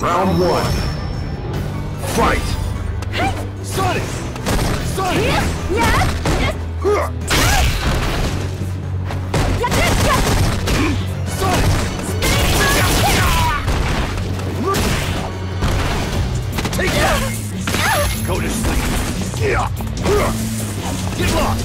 Round one. Fight! Sonic! Sonic! Sonic! Take that! Go to sleep. Yeah! Get lost!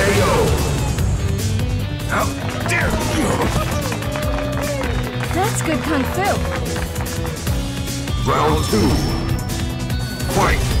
KO! How dare you! That's good kung fu. Round two. Fight!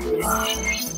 了。